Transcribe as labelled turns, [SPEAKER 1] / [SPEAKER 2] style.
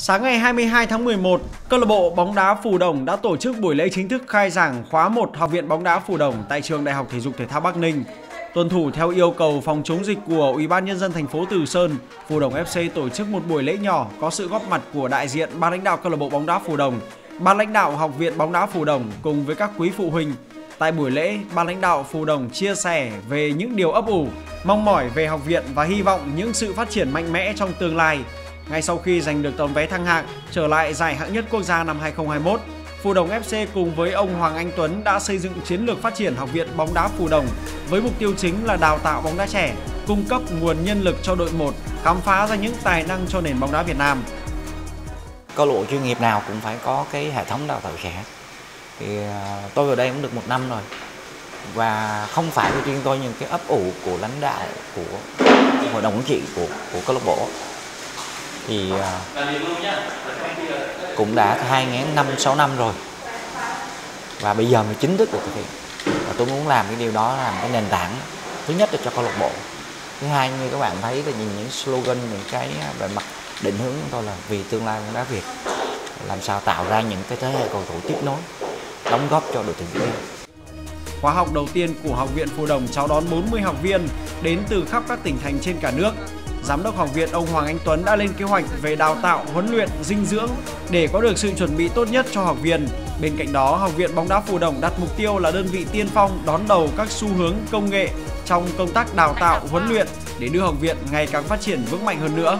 [SPEAKER 1] Sáng ngày 22 tháng 11, câu lạc bộ bóng đá Phù Đồng đã tổ chức buổi lễ chính thức khai giảng khóa 1 Học viện bóng đá Phù Đồng tại trường Đại học Thể dục Thể thao Bắc Ninh. Tuân thủ theo yêu cầu phòng chống dịch của Ủy ban nhân dân thành phố Từ Sơn, Phù Đồng FC tổ chức một buổi lễ nhỏ có sự góp mặt của đại diện ban lãnh đạo câu lạc bộ bóng đá Phù Đồng, ban lãnh đạo Học viện bóng đá Phù Đồng cùng với các quý phụ huynh. Tại buổi lễ, ban lãnh đạo Phù Đồng chia sẻ về những điều ấp ủ, mong mỏi về học viện và hy vọng những sự phát triển mạnh mẽ trong tương lai ngay sau khi giành được tấm vé thăng hạng trở lại giải hạng nhất quốc gia năm 2021. Phù Đồng FC cùng với ông Hoàng Anh Tuấn đã xây dựng chiến lược phát triển học viện bóng đá Phù Đồng với mục tiêu chính là đào tạo bóng đá trẻ, cung cấp nguồn nhân lực cho đội 1, khám phá ra những tài năng cho nền bóng đá Việt Nam.
[SPEAKER 2] Câu lạc bộ chuyên nghiệp nào cũng phải có cái hệ thống đào tạo trẻ. Thì à, tôi vào đây cũng được một năm rồi và không phải của riêng tôi những cái ấp ủ của lãnh đạo của hội đồng quản trị của của câu lạc bộ thì à, cũng đã hai năm sáu năm rồi. Và bây giờ mới chính thức được thực hiện. Và tôi muốn làm cái điều đó làm cái nền tảng thứ nhất là cho câu lạc bộ. Thứ hai như các bạn thấy là nhìn những slogan những cái về mặt định hướng của tôi là vì tương lai bóng đá Việt. Làm sao tạo ra những cái thế hệ cầu thủ tiếp nối đóng góp cho đội tuyển Việt Nam.
[SPEAKER 1] Khóa học đầu tiên của Học viện Phù Đồng chào đón 40 học viên đến từ khắp các tỉnh thành trên cả nước Giám đốc học viện ông Hoàng Anh Tuấn đã lên kế hoạch về đào tạo, huấn luyện, dinh dưỡng để có được sự chuẩn bị tốt nhất cho học viên. Bên cạnh đó, Học viện bóng đá Phù Đồng đặt mục tiêu là đơn vị tiên phong đón đầu các xu hướng công nghệ trong công tác đào tạo, huấn luyện để đưa học viện ngày càng phát triển vững mạnh hơn nữa.